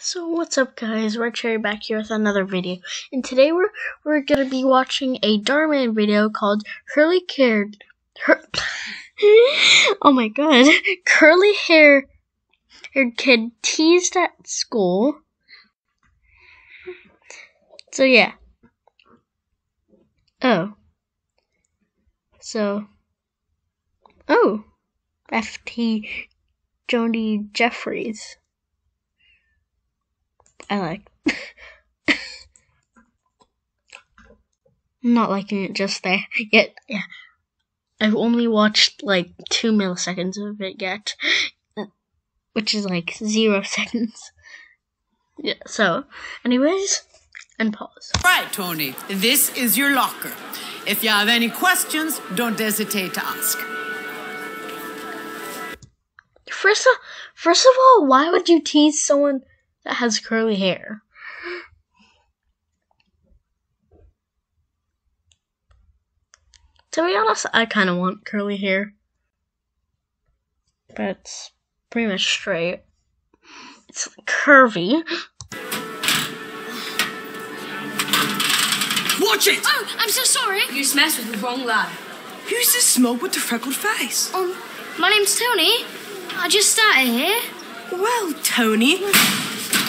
So what's up guys, Red Cherry back here with another video. And today we're we're gonna be watching a Dhar Mann video called Curly Her Oh my god. Curly hair haired kid teased at school. So yeah. Oh. So Oh. FT Tony Jeffries. I like. Not liking it just there yet. Yeah, I've only watched like two milliseconds of it yet, which is like zero seconds. Yeah. So, anyways, and pause. Right, Tony. This is your locker. If you have any questions, don't hesitate to ask. First of, first of all, why would you tease someone that has curly hair. To be honest, I kind of want curly hair. But it's pretty much straight. It's curvy. Watch it! Oh, I'm so sorry. You just messed with the wrong lad. Who's this smoke with the freckled face? Um, my name's Tony. I just started here. Well, Tony,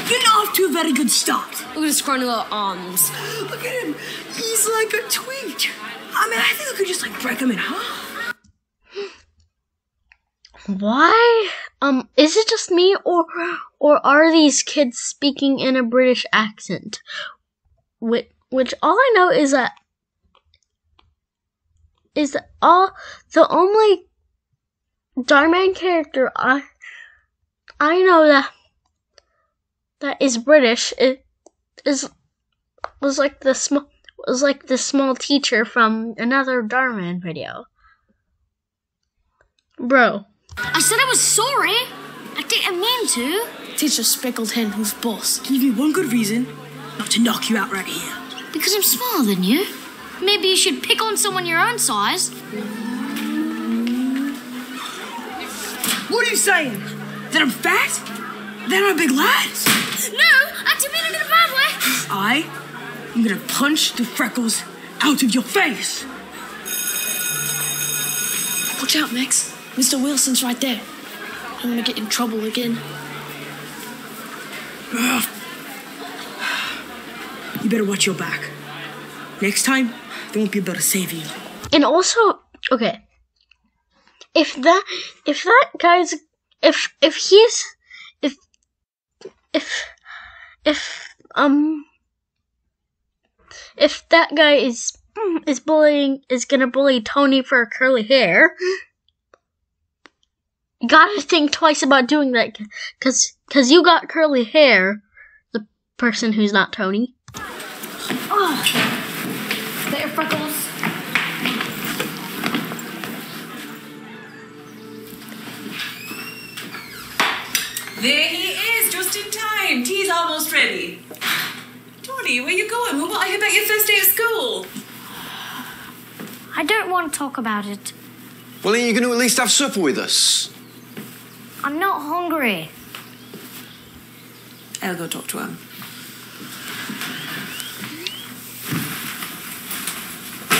you're off to a very good start. Look at his scrawny little arms. Look at him. He's like a tweet. I mean, I think we could just like break him in half. Why? Um, is it just me or or are these kids speaking in a British accent? Which, which all I know is that is that all the only Dhar Mann character I I know that that is British it is was like the small was like the small teacher from another Dhar Mann video. Bro. I said I was sorry. I didn't mean to. Teacher speckled hen who's boss. Give you one good reason not to knock you out right here. Because I'm smaller than you. Maybe you should pick on someone your own size. What are you saying? That I'm fat? That I'm a big lads. No, I didn't mean it in a bad way. I am gonna punch the freckles out of your face. Watch out, Max. Mr. Wilson's right there. I'm gonna get in trouble again. You better watch your back. Next time, they won't be able to save you. And also, okay. If that if that guy's if if he's if if if um if that guy is is bullying is gonna bully Tony for curly hair, you gotta think twice about doing that, cause cause you got curly hair. The person who's not Tony. Oh, there, Freckles. There he is, just in time. Tea's almost ready. Tony, where you going? What are you about your first day at school? I don't want to talk about it. Well, are you going to at least have supper with us? I'm not hungry. I'll go talk to him.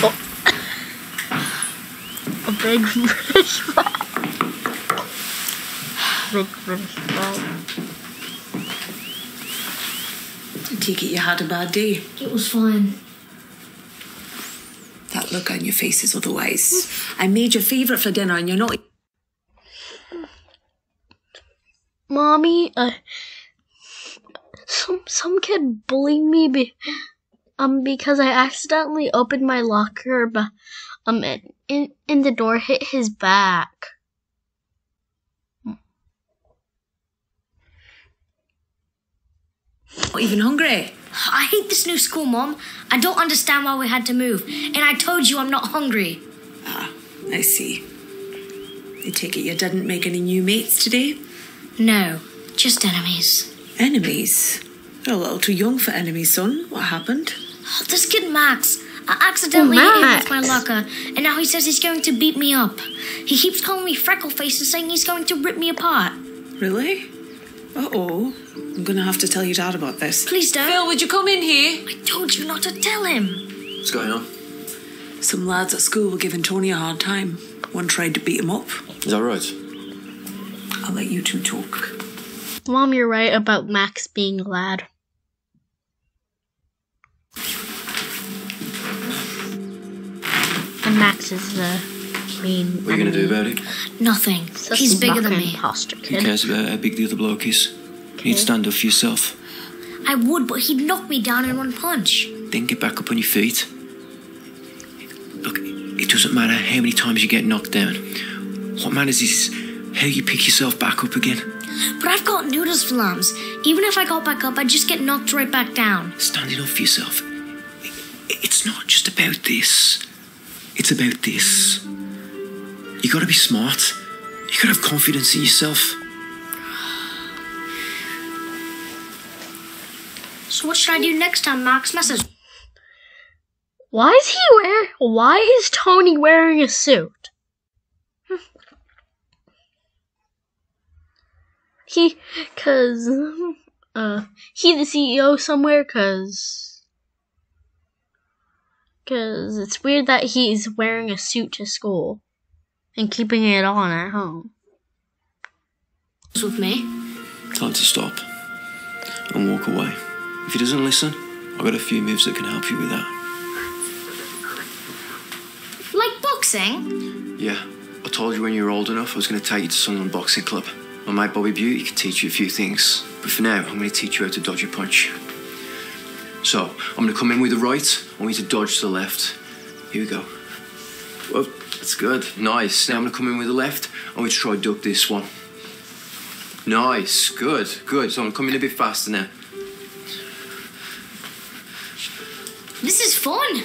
Oh. A big British Big British I take it you had a bad day. It was fine. That look on your face is otherwise. I made your favourite for dinner and you're not. Mommy, uh, some some kid bullied me be, um because I accidentally opened my locker, but um in in the door hit his back. Not even hungry. I hate this new school, Mom. I don't understand why we had to move. And I told you I'm not hungry. Ah, I see. I take it you didn't make any new mates today? No, just enemies. Enemies? You're a little too young for enemies, son. What happened? Oh, this kid Max. I accidentally Oh, hit him with my locker, and now he says he's going to beat me up. He keeps calling me freckle face and saying he's going to rip me apart. Really? Uh oh. I'm gonna have to tell your dad about this. Please don't. Phil, would you come in here? I told you not to tell him. What's going on? Some lads at school were giving Tony a hard time. One tried to beat him up. Is that right? I'll let you two talk. Mom, you're right about Max being a lad. And Max is the mean. What are you going to do about it? Nothing. He's bigger than me. Imposter Who cares about how big the other bloke is? You need stand up for yourself. I would, but he'd knock me down in one punch. Then get back up on your feet. Look, it doesn't matter how many times you get knocked down. What matters is how you pick yourself back up again. But I've got noodles for lambs. Even if I got back up, I'd just get knocked right back down. Standing up for yourself. It's not just about this. It's about this. You gotta be smart. You gotta have confidence in yourself. So what should I do next time Max messes? Why is he wear? Why is Tony wearing a suit? he, cause, uh, he the CEO somewhere, cause, cause it's weird that he's wearing a suit to school and keeping it on at home. with me? Time to stop and walk away. If he doesn't listen, I've got a few moves that can help you with that. Like boxing? Yeah, I told you when you were old enough I was going to take you to Sunderland Boxing Club. My mate Bobby Beauty can teach you a few things, but for now I'm going to teach you how to dodge a punch. So I'm going to come in with the right. I want you to dodge to the left. Here we go. Well, that's good. Nice. Now I'm going to come in with the left. I want you to try duck this one. Nice. Good. Good. So I'm coming a bit faster now. Fun.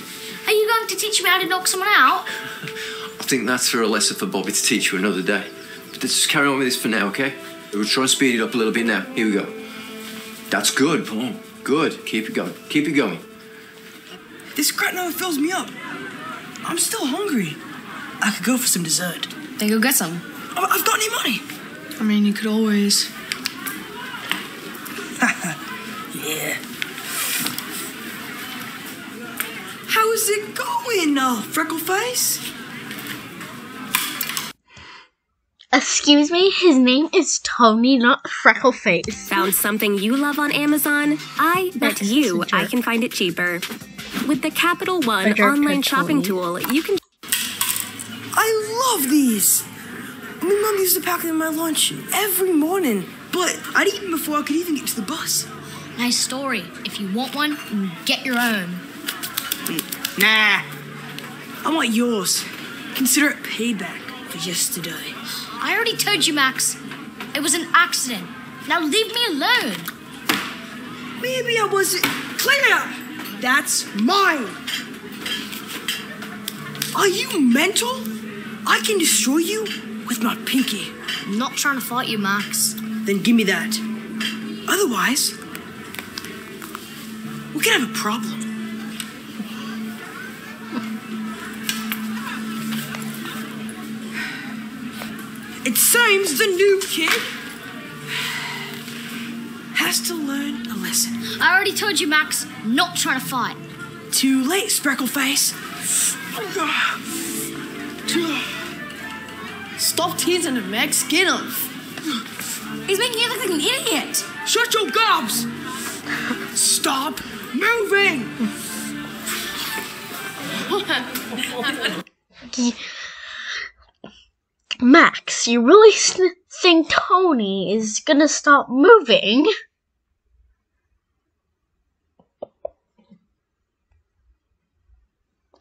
Are you going to teach me how to knock someone out? I think that's for a lesson for Bobby to teach you another day. But let's just carry on with this for now, okay? We'll try and speed it up a little bit now. Here we go. That's good, boom. Good. Keep it going. Keep it going. This crap never fills me up. I'm still hungry. I could go for some dessert. Then go get some. I've got any money. I mean, you could always. Yeah. How is it going, uh, Freckleface? Excuse me, his name is Tony, not Freckleface. Found something you love on Amazon? I bet Max, you I can find it cheaper. With the Capital One online shopping tool, you can I love these. My mom used to pack them in my lunch every morning, but I'd eat them before I could even get to the bus. Nice story. If you want one, get your own. Nah. I want yours. Consider it payback for yesterday. I already told you, Max. It was an accident. Now leave me alone. Maybe I wasn't clear. That's mine. Are you mental? I can destroy you with my pinky. I'm not trying to fight you, Max. Then give me that. Otherwise, we could have a problem. It seems the new kid has to learn a lesson. I already told you, Max. Not trying to fight. Too late, Spreckleface. Stop teasing him, Max. Get him. He's making you look like an idiot. Shut your gobs! Stop moving! Max, you really think Tony is gonna stop moving?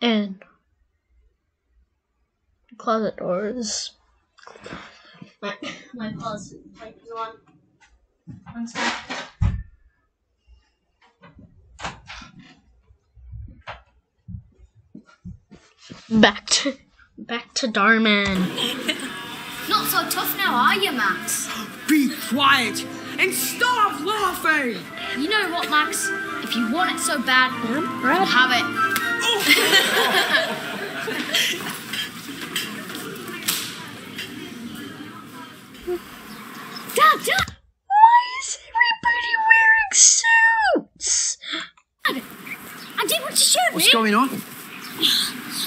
And closet doors. My my closet light is on. One sec. Back to back to Dhar Mann. so tough now, are you, Max? Be quiet and stop laughing! You know what, Max? If you want it so bad, right. you'll have it. Dad, Dad! Why is everybody wearing suits? Dad, I didn't want to What's me. What's going on?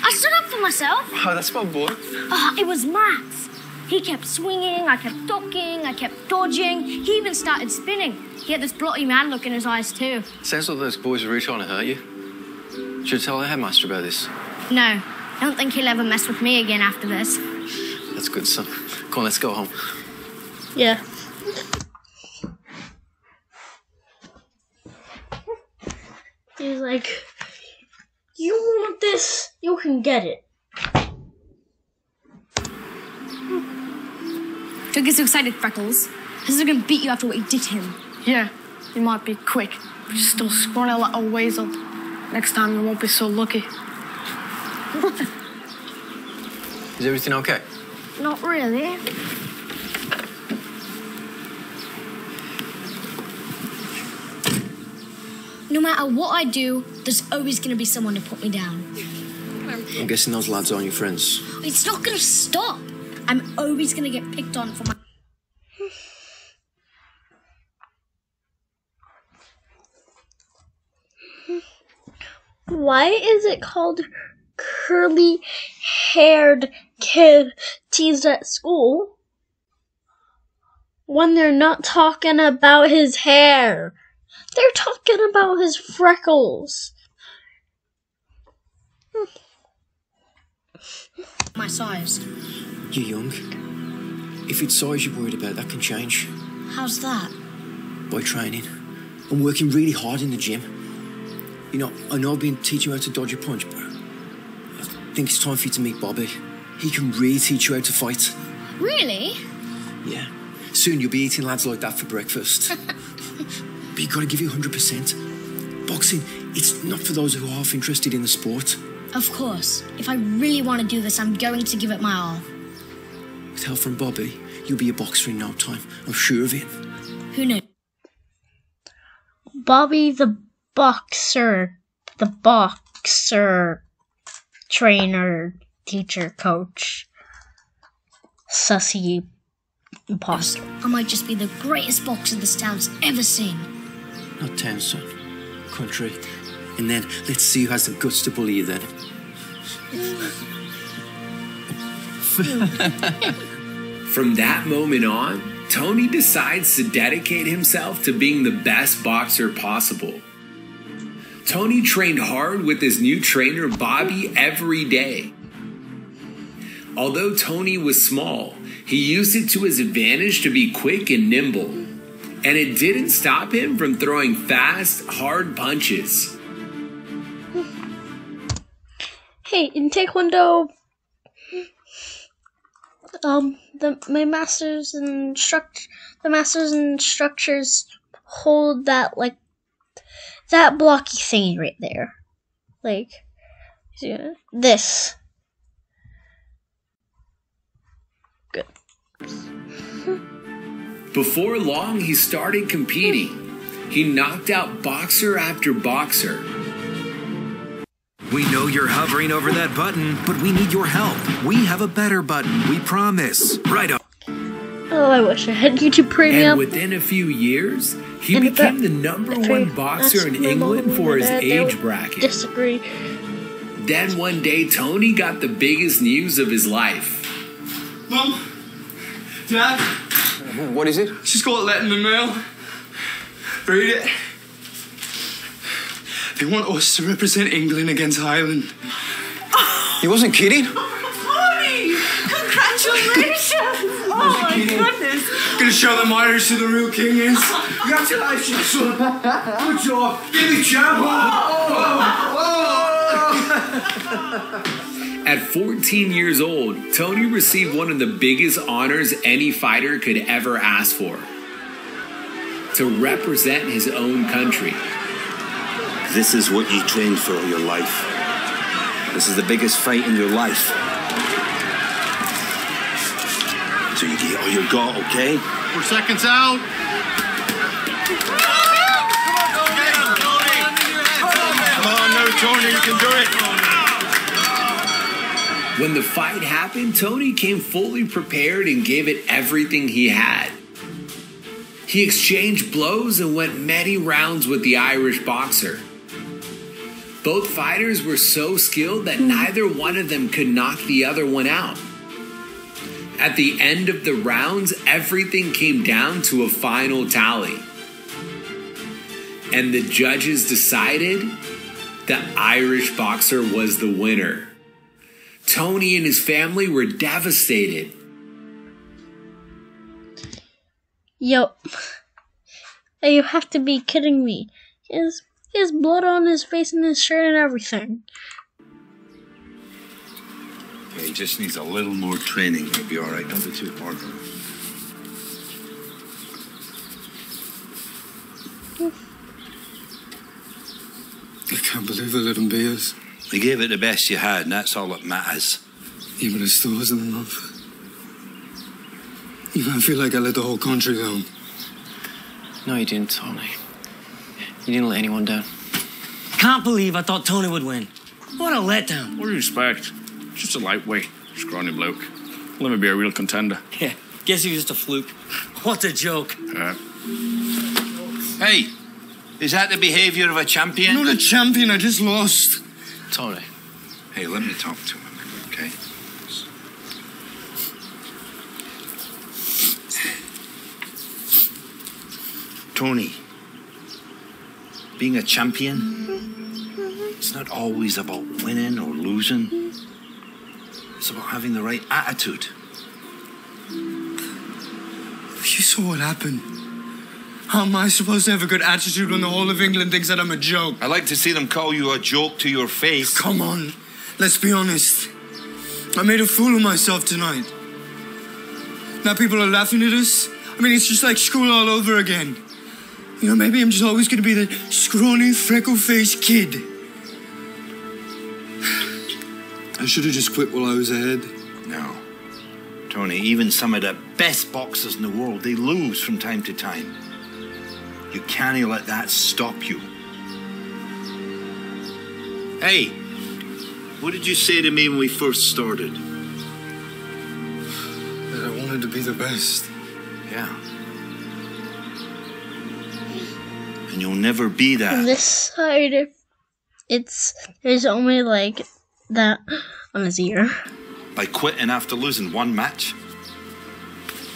I stood up for myself. Oh, that's my boy. Uh, it was Max. He kept swinging, I kept ducking, I kept dodging. He even started spinning. He had this bloody man look in his eyes, too. Sounds like those boys are really trying to hurt you. Should I tell the headmaster about this? No, I don't think he'll ever mess with me again after this. That's good, son. Come on, let's go home. Yeah. He's like, you want this? You can get it. Don't get so excited, Freckles. This is gonna beat you after what you did to him. Yeah, you might be quick, but you're still scrawny little weasel. Next time you won't be so lucky. Is everything okay? Not really. No matter what I do, there's always gonna be someone to put me down. I'm guessing those lads aren't your friends. It's not gonna stop. I'm always gonna get picked on for my. Why is it called curly haired kid teased at school when they're not talking about his hair? They're talking about his freckles. My size. You're young. If it's size you're worried about, that can change How's that? by training. I'm working really hard in the gym. You know, I know I've been teaching you how to dodge a punch, but I think it's time for you to meet Bobby. He can really teach you how to fight. Really? Yeah. Soon you'll be eating lads like that for breakfast. but you gotta give you 100%. Boxing, it's not for those who are half interested in the sport. Of course. If I really want to do this, I'm going to give it my all. With help from Bobby, you'll be a boxer in no time. I'm sure of it. Who knew? Bobby the boxer, the boxer trainer, teacher, coach, sussy imposter. I might just be the greatest boxer this town's ever seen. Not town, son. Country. And then let's see who has the guts to bully you then. From that moment on, Tony decides to dedicate himself to being the best boxer possible. Tony trained hard with his new trainer, Bobby, every day. Although Tony was small, he used it to his advantage to be quick and nimble. And it didn't stop him from throwing fast, hard punches. In Taekwondo, um, the my masters and struct the masters and structures hold that like that blocky thing right there, like yeah, this. Good. Before long, he started competing. He knocked out boxer after boxer. We know you're hovering over that button, but we need your help. We have a better button, we promise. Right on. Oh, I wish I had YouTube Premium. And within a few years, he And became the number one boxer in England for his dad, age would bracket. Disagree. Then one day, Tony got the biggest news of his life. Mum, Dad, What is it? she's got a letter in the mail. Read it. They want us to represent England against Ireland. He wasn't kidding. Tony! Congratulations! Oh my goodness! Gonna show them Irish who the real king is. Congratulations, son. Good job. Give me jab. At 14 years old, Tony received one of the biggest honors any fighter could ever ask for to represent his own country. This is what you trained for all your life. This is the biggest fight in your life. So you get all you got, okay? Four seconds out. Come on, no, Tony, you can do it. When the fight happened, Tony came fully prepared and gave it everything he had. He exchanged blows and went many rounds with the Irish boxer. Both fighters were so skilled that neither one of them could knock the other one out. At the end of the rounds, everything came down to a final tally. And the judges decided the Irish boxer was the winner. Tony and his family were devastated. Yo, you have to be kidding me. Has, he has blood on his face and his shirt and everything. Yeah, he just needs a little more training. He'll be all right. Don't be too hard on him. I can't believe they let him be us. We gave it the best you had, and that's all that matters. Even but it still wasn't enough. Even I feel like I let the whole country down. No, you didn't, Tony. You didn't let anyone down. Can't believe I thought Tony would win. What a letdown. What do you expect? Just a lightweight, scrawny bloke. Let me be a real contender. Yeah, guess he was just a fluke. What a joke. Yeah. Hey, is that the behaviour of a champion? I'm not a champion, I just lost. Tony. Hey, let me talk to him, okay? Tony, being a champion, it's not always about winning or losing. It's about having the right attitude. You saw what happened. How am I supposed to have a good attitude when the whole of England thinks that I'm a joke? I like to see them call you a joke to your face. Come on, let's be honest. I made a fool of myself tonight. Now people are laughing at us. I mean, it's just like school all over again. You know, maybe I'm just always going to be the scrawny, freckle-faced kid. I should have just quit while I was ahead. No. Tony, even some of the best boxers in the world, they lose from time to time. You can't let that stop you. Hey, what did you say to me when we first started? That I wanted to be the best. Yeah. And you'll never be that. On this side, it's there's only like that on his ear. By quitting after losing one match.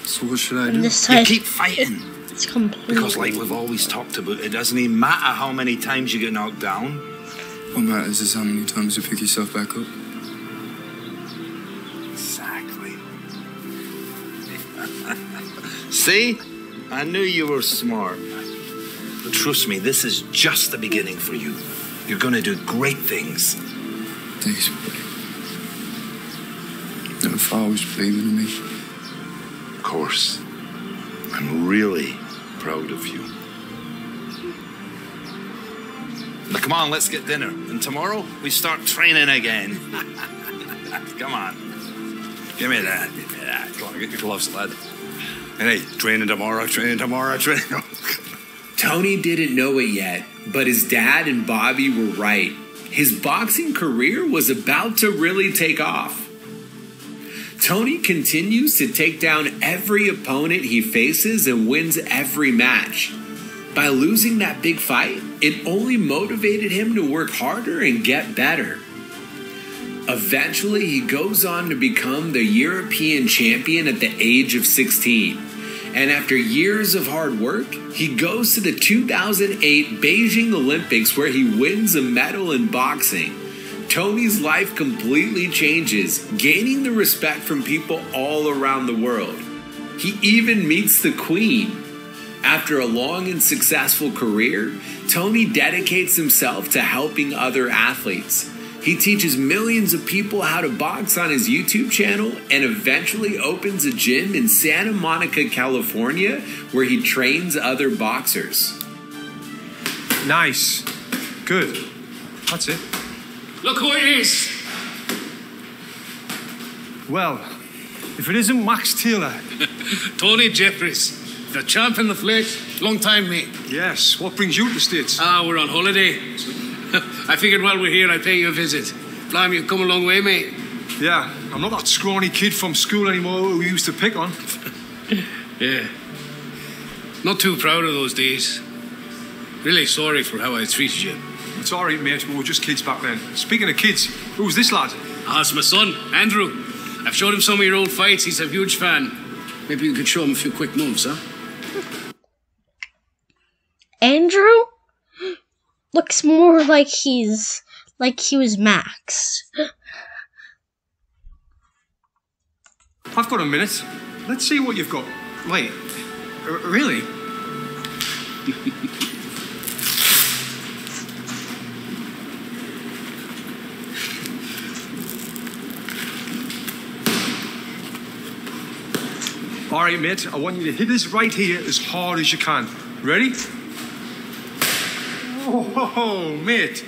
So what should I On do? this You side, keep fighting. it's completely. Because, like we've always talked about, it doesn't even matter how many times you get knocked down. What matters is how many times you pick yourself back up. Exactly. See? I knew you were smart. But trust me, this is just the beginning for you. You're going to do great things. Thanks, buddy. Never thought I was believing in me. Of course. I'm really proud of you. Now, come on, let's get dinner. And tomorrow, we start training again. come on. Give me that. Give me that. Come on, get your gloves, lad. And hey, training tomorrow, training tomorrow, training. Tony didn't know it yet, but his dad and Bobby were right. His boxing career was about to really take off. Tony continues to take down every opponent he faces and wins every match. By losing that big fight, it only motivated him to work harder and get better. Eventually, he goes on to become the European champion at the age of 16. And after years of hard work, he goes to the 2008 Beijing Olympics where he wins a medal in boxing. Tony's life completely changes, gaining the respect from people all around the world. He even meets the Queen. After a long and successful career, Tony dedicates himself to helping other athletes. He teaches millions of people how to box on his YouTube channel and eventually opens a gym in Santa Monica, California, where he trains other boxers. Nice. Good. That's it. Look who it is! Well, if it isn't Max Taylor. Tony Jeffries, the champ in the flesh. Long time, mate. Yes. What brings you to the States? Ah, we're on holiday. I figured while we're here, I'd pay you a visit. Blimey, you've come a long way, mate. Yeah, I'm not that scrawny kid from school anymore who we used to pick on. Yeah. Not too proud of those days. Really sorry for how I treated you. It's all right, mate. We were just kids back then. Speaking of kids, who's this lad? Ah, it's my son, Andrew. I've showed him some of your old fights. He's a huge fan. Maybe you could show him a few quick moves, huh? Andrew looks more like he's like he was Max. I've got a minute. Let's see what you've got. Wait, r- really? All right, mate. I want you to hit this right here as hard as you can. Ready? Oh, mate.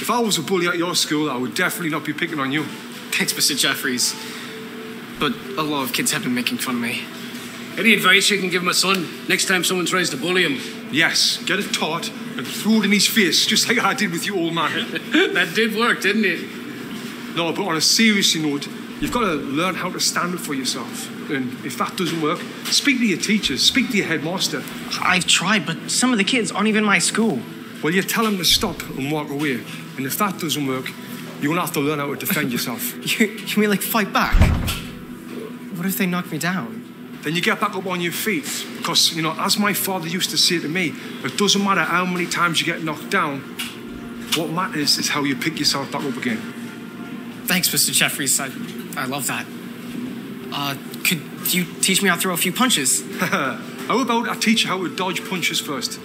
If I was a bully at your school, I would definitely not be picking on you. Thanks, Mr. Jeffries. But a lot of kids have been making fun of me. Any advice you can give my son next time someone tries to bully him? Yes, get it taught and throw it in his face, just like I did with you, old man. that did work, didn't it? No, but on a serious note, you've got to learn how to stand up for yourself. And if that doesn't work, speak to your teachers, speak to your headmaster. I've tried, but some of the kids aren't even my school. Well, you tell them to stop and walk away. And if that doesn't work, you're going to have to learn how to defend yourself. you, you mean like fight back? What if they knock me down? Then you get back up on your feet. Because, you know, as my father used to say to me, it doesn't matter how many times you get knocked down, what matters is how you pick yourself back up again. Thanks, Mr. Jeffries. I, I love that. Uh, could you teach me how to throw a few punches? how about I teach you how to dodge punches first?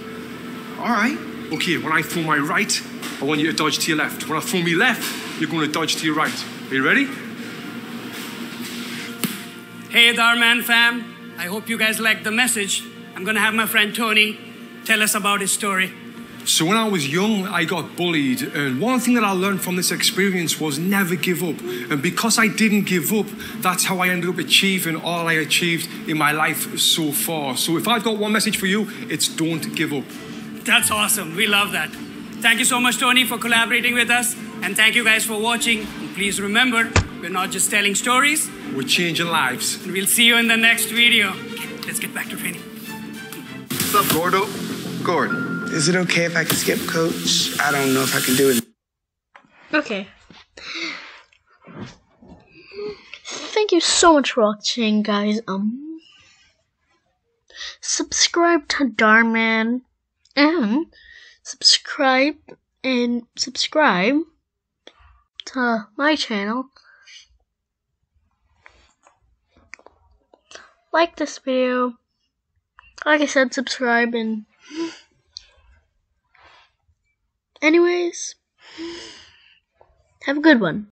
All right. Okay, when I throw my right, I want you to dodge to your left. When I throw my left, you're going to dodge to your right. Are you ready? Hey, Dhar Mann fam. I hope you guys like the message. I'm gonna have my friend Tony tell us about his story. So when I was young, I got bullied, and one thing that I learned from this experience was never give up. And because I didn't give up, that's how I ended up achieving all I achieved in my life so far. So if I've got one message for you, it's don't give up. That's awesome. We love that. Thank you so much, Tony, for collaborating with us. And thank you guys for watching. And please remember, we're not just telling stories, We're changing lives. and we'll see you in the next video. Okay, let's get back to training. What's up, Gordo? Gordon. Is it okay if I can skip coach? I don't know if I can do it. Okay. Thank you so much for watching, guys. Um, subscribe to Dhar Mann and subscribe and subscribe to my channel. Like this video. Like I said, subscribe and. Anyways, have a good one.